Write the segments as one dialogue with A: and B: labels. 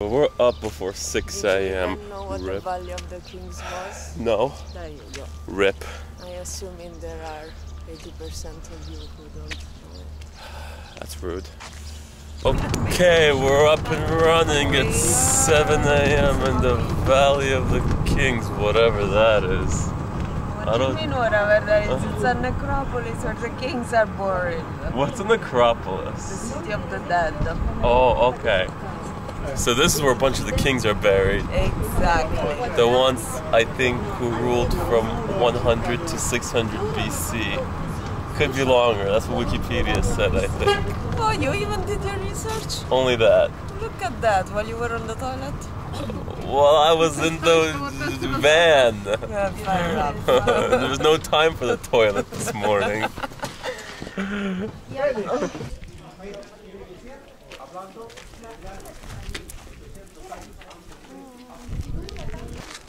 A: We're up before 6 a.m.
B: You know what the Valley of the Kings was?
A: No,
B: There you go.
A: rip.
B: I assume in there are 80% of you who don't know it.
A: That's rude. Okay, we're up and running at 7 a.m. in the Valley of the Kings, whatever that is.
B: What
A: I
B: do you mean whatever that is? It's a uh-huh. necropolis where the kings are buried.
A: What's a
B: necropolis?
A: The
B: city of the dead.
A: Oh, okay. So this is where a bunch of the kings are buried.
B: Exactly.
A: The ones I think who ruled from 100 to 600 BC. Could be longer. That's what Wikipedia said, I think.
B: Oh, you even did your research?
A: Only that.
B: Look at that while you were on the toilet.
A: Well, I was in the van.
B: Yeah,
A: there was no time for the toilet this morning.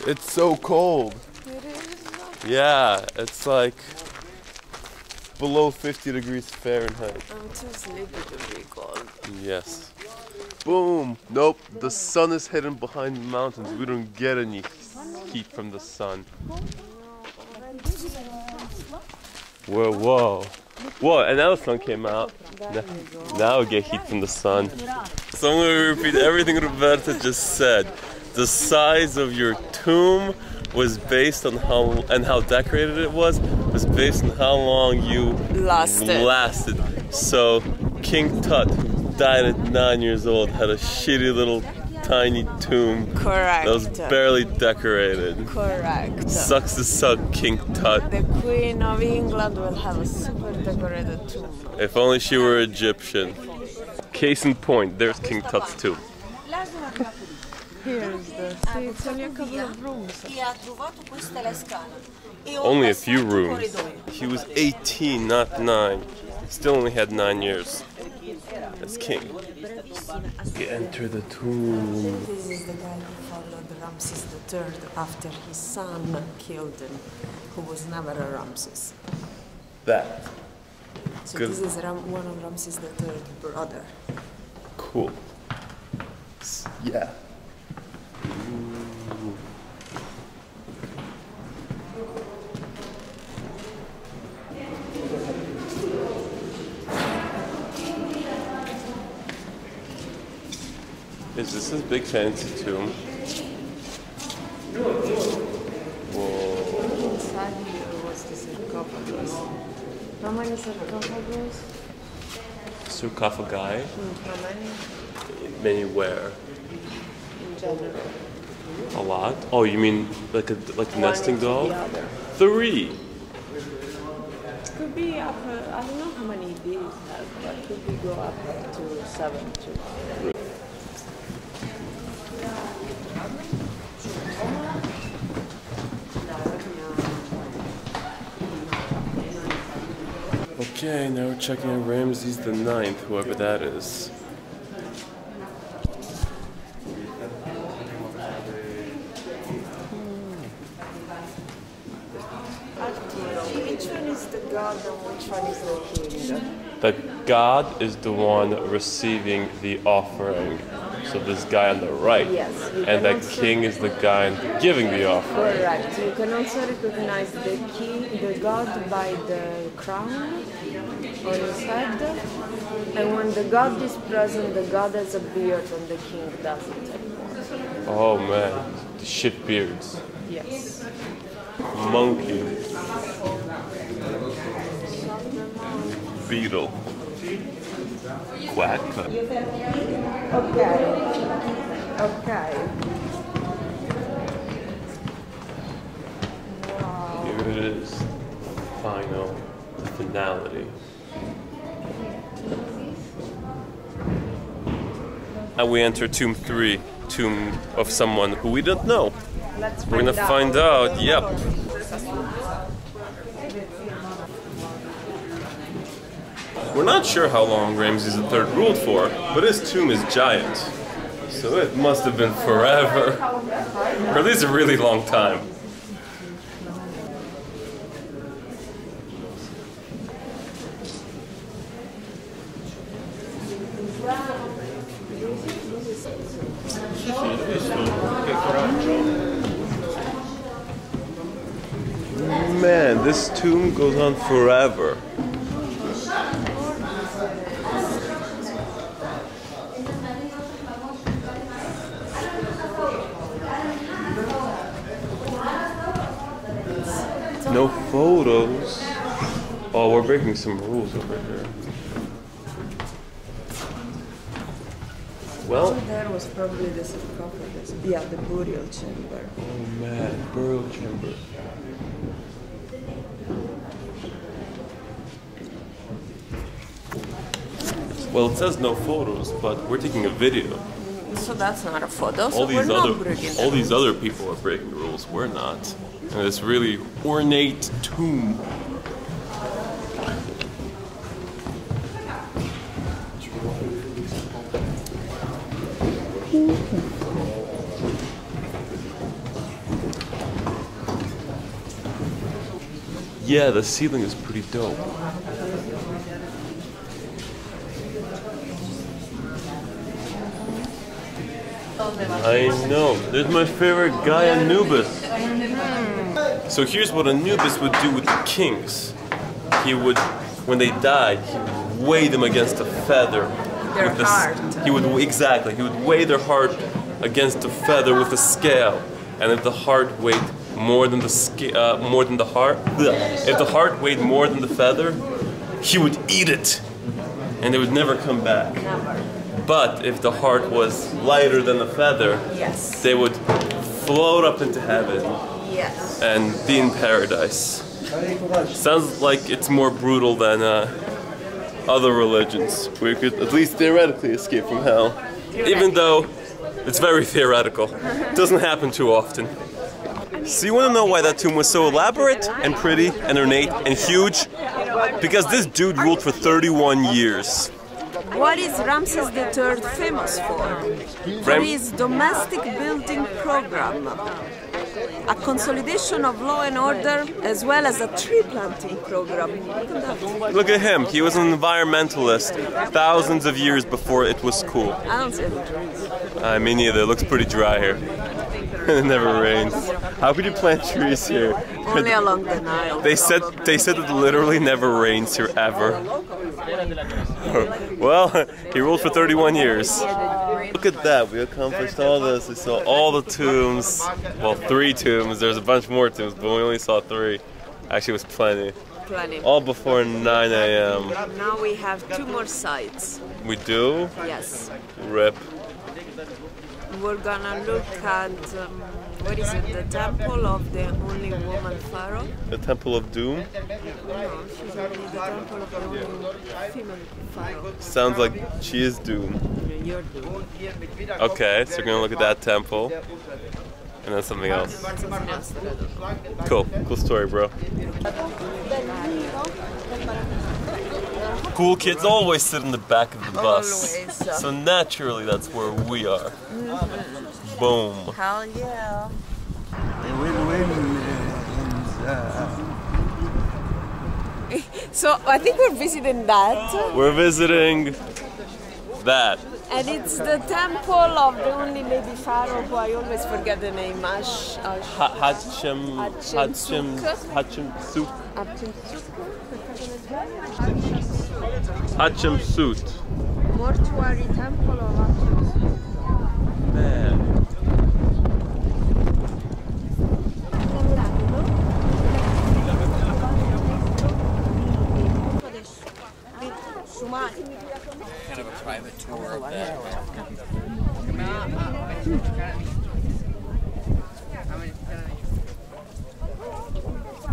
A: It's so cold.
B: It is.
A: Yeah, it's like below 50 degrees Fahrenheit.
B: I'm too sleepy to be cold.
A: Yes. Boom. Nope. The sun is hidden behind the mountains. We don't get any heat from the sun. Whoa, whoa. Whoa, and now the sun came out. Now, now we get heat from the sun. So I'm going to repeat everything Roberta just said. The size of your tomb was based on how and how decorated it was was based on how long you
B: Lasted.
A: lasted. So King Tut, who died at nine years old, had a shitty little tiny tomb
B: Correct.
A: that was barely decorated.
B: Correct.
A: Sucks to suck, King Tut.
B: The Queen of England will have a super decorated tomb.
A: If only she were Egyptian. Case in point, there's King Tut's tomb.
B: Here's the. See, it's Ah, only a couple of rooms.
C: ha trovato questa è la scala. Ho
A: Only a few rooms. He was 18, not 9. Still only had 9 years as king. We enter the tomb.
B: This is the guy who followed Ramses III after his son killed him, who was never a Ramses.
A: That.
B: So
A: Good.
B: this is Ram- one of Ramses III's brother.
A: Cool. Yeah. This is big fancy tomb? Whoa.
B: Inside here was the sarcophagus. How many sarcophagus?
A: Sarcophagi?
B: How many
A: Many where?
B: in general?
A: A lot? Oh, you mean like a like a nesting doll? Three.
B: Could be up. Uh, I don't know how many these have, but could be go up to seven too.
A: Okay, now we're checking out Ramses the Ninth, whoever that is.
B: Hmm. Which the god and which one is the?
A: The god is the one receiving the offering. So this guy on the right.
B: Yes,
A: And
B: that
A: king is the guy giving the offering.
B: Correct. You can also recognize the king, the god by the crown on his head. And when the god is present, the god has a beard and the king doesn't anymore.
A: Oh man, the shit beards.
B: Yes.
A: Monkey. Beetle. Quack.
B: Okay. Okay.
A: Here it is. Final. The finality. And we enter tomb three, tomb of someone who we don't know.
B: Let's
A: We're gonna find out. Yep. We're not sure how long Ramses III ruled for, but his tomb is giant. So it must have been forever. or at least a really long time. Man, this tomb goes on forever. No photos. Oh, we're breaking some rules over here. Well,
B: There was probably the sarcophagus. Yeah, the burial chamber.
A: oh man, burial chamber. Well, it says no photos, but we're taking a video.
B: So that's not a photo. So
A: all
B: we're
A: these
B: not
A: other
B: breaking
A: all
B: the
A: these other people are breaking the rules. We're not. And this really ornate tomb. Yeah, the ceiling is pretty dope. I know. There's my favorite guy, Anubis. So here's what Anubis would do with the kings. He would, when they died, he would weigh them against a feather.
B: Their
A: with the
B: heart.
A: He would exactly. He would weigh their heart against a feather with a scale, and if the heart weighed more than the uh, more than the heart, if the heart weighed more than the feather, he would eat it, and it would never come back.
B: Never.
A: But if the heart was lighter than the feather,
B: Yes.
A: they would float up into heaven
B: Yes.
A: and be in paradise. Sounds like it's more brutal than uh, other religions. We could at least theoretically escape from hell. Even though it's very theoretical. It Doesn't happen too often. So you want to know why that tomb was so elaborate and pretty and ornate and huge? Because this dude ruled for 31 years.
B: What is Ramses III famous for? For his domestic building program. A consolidation of law and order as well as a tree planting program. Look at.
A: Look at him. He was an environmentalist thousands of years before it was cool.
B: I don't see any trees.
A: I mean, neither. It looks pretty dry here. it never rains. How could you plant trees here?
B: Only along the Nile.
A: They said they said it literally never rains here ever. well, he ruled for 31 years. Look at that. We accomplished all this. We saw all the tombs. Well, three tombs. There's a bunch more tombs, but we only saw three. Actually, it was plenty.
B: Plenty.
A: All before 9 a.m.
B: Now we have two more sites.
A: We do?
B: Yes.
A: Rip.
B: We're gonna look at um, what is it? The temple of the only woman pharaoh.
A: The Temple of Doom.
B: No, she's only the temple of the only female pharaoh.
A: Sounds like she is Doom.
B: You're doing
A: Okay, so we're gonna look at that temple. And then something else.
B: something else that I don't know.
A: Cool. Cool story, bro. Cool kids always sit in the back of the bus.
B: Always.
A: So naturally, that's where we are. Boom.
B: Hell yeah. So I think we're visiting that,
A: We're visiting that.
B: and it's the temple of the only lady pharaoh who I always forget the name. Ash, Ash,
A: Ha- Hatchem. Hatchem.
B: Hatshepsut.
A: Hatchem
B: Hatshepsut?
A: Hatchem suit.
B: Mortuary temple of Hatshepsut.
A: Man.
D: kind of a private tour of that.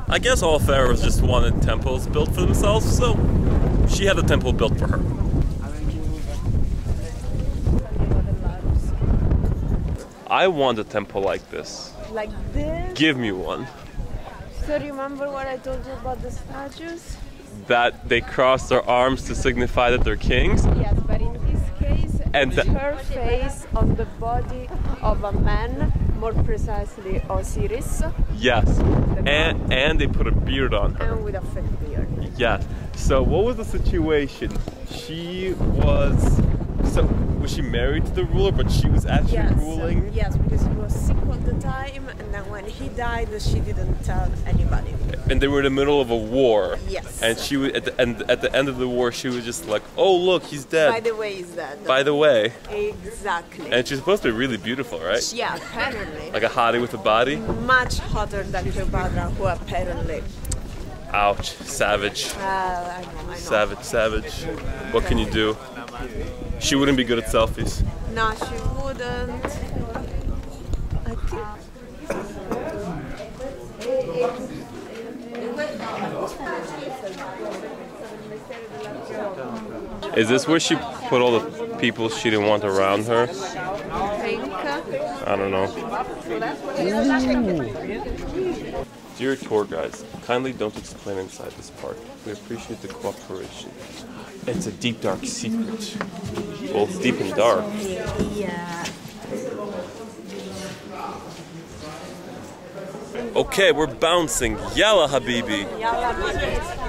A: I guess all pharaohs just wanted temples built for themselves, so she had a temple built for her. I want a temple like this.
B: Like this.
A: Give me one.
B: So remember what I told you about the statues?
A: That they cross their arms to signify that they're kings.
B: Yes, but in this case,
A: And
B: it's
A: the-
B: her face on the body of a man, more precisely Osiris,
A: Yes. And and they put a beard on her.
B: and with a fake beard.
A: Yeah. So what was the situation? She was So was she married to the ruler, but she was actually
B: Yes, um,
A: ruling?
B: yes, because he was sick all the time, and then when he died, she didn't tell anybody.
A: And they were in the middle of a war.
B: Yes.
A: And she was at the end. At the end of the war, she was just like, "Oh, look, he's dead."
B: By the way, he's dead.
A: By the way,
B: exactly?
A: and she's supposed to be really beautiful, right?
B: yeah, apparently
A: Like a hottie with a body.
B: much hotter than Cleopatra, who apparently.
A: Ouch, savage,
B: Uh, I know, I know.
A: savage, savage. What can you do? She wouldn't be good at selfies.
B: No, she wouldn't. I think.
A: Is this where she put all the people she didn't want around her?
B: Think.
A: I don't know. Dear tour guides, kindly don't explain inside this park. We appreciate the cooperation. It's a deep, dark secret. Well, it's deep and dark.
B: Yeah.
A: Okay, we're bouncing. Yalla, Habibi.
B: Yalla, baby.